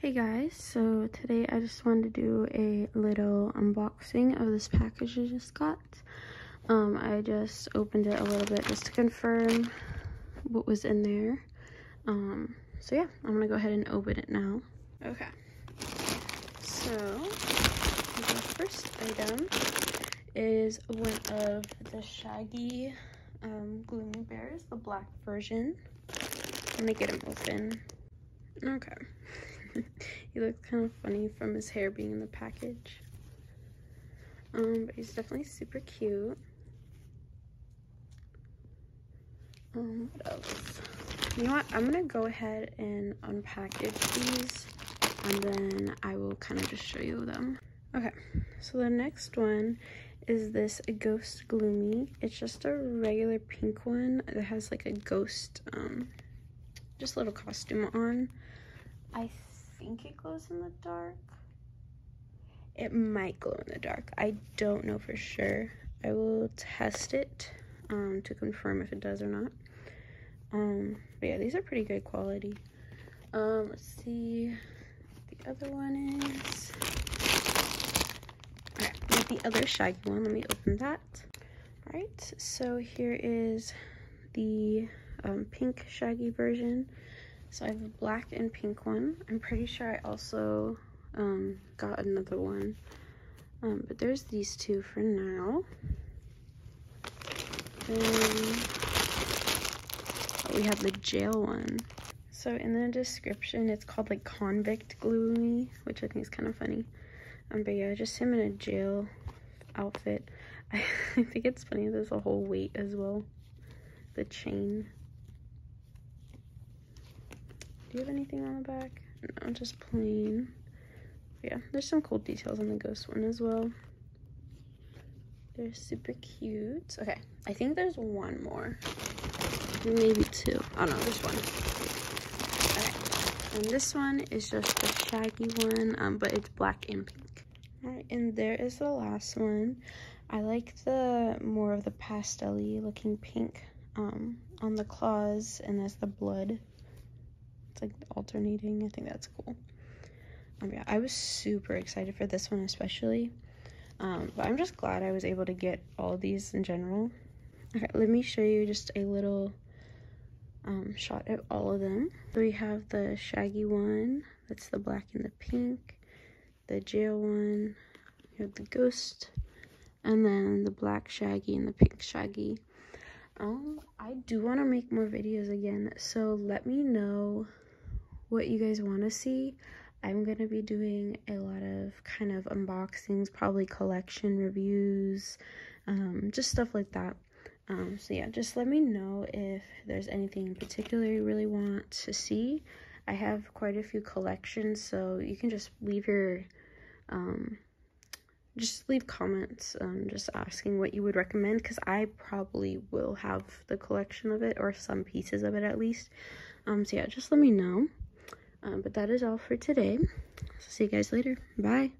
Hey guys, so today I just wanted to do a little unboxing of this package I just got. Um, I just opened it a little bit just to confirm what was in there. Um, so yeah, I'm gonna go ahead and open it now. Okay, so the first item is one of the Shaggy um, Gloomy Bears, the black version. Let me get him open. Okay. he looks kind of funny from his hair being in the package. Um, but he's definitely super cute. Um, what else? You know what? I'm gonna go ahead and unpackage these and then I will kind of just show you them. Okay, so the next one is this Ghost Gloomy. It's just a regular pink one that has like a ghost, um, just little costume on. I think it glows in the dark. It might glow in the dark. I don't know for sure. I will test it um, to confirm if it does or not. Um, but yeah, these are pretty good quality. Um, let's see. The other one is. Okay, the other shaggy one. Let me open that. Alright, so here is the um, pink shaggy version. So I have a black and pink one. I'm pretty sure I also um, got another one. Um, but there's these two for now. And oh, we have the jail one. So in the description, it's called like Convict Gloomy, which I think is kind of funny. Um, but yeah, just him in a jail outfit. I think it's funny there's a whole weight as well. The chain. Do you have anything on the back? No, just plain. Yeah, there's some cool details on the ghost one as well. They're super cute. Okay, I think there's one more. Maybe two. Oh no, there's one. Okay, and this one is just the shaggy one, um, but it's black and pink. Alright, and there is the last one. I like the more of the pastel looking pink um, on the claws, and there's the blood like alternating. I think that's cool. Um, yeah, I was super excited for this one especially. Um, but I'm just glad I was able to get all these in general. Okay, let me show you just a little um, shot of all of them. So we have the shaggy one, that's the black and the pink, the jail one, we have the ghost, and then the black shaggy and the pink shaggy. Um, I do want to make more videos again, so let me know what you guys want to see. I'm going to be doing a lot of kind of unboxings, probably collection reviews, um, just stuff like that. Um, so yeah, just let me know if there's anything in particular you really want to see. I have quite a few collections, so you can just leave your, um, just leave comments, um, just asking what you would recommend, because I probably will have the collection of it, or some pieces of it at least. Um, so yeah, just let me know. Um, but that is all for today. So see you guys later. Bye.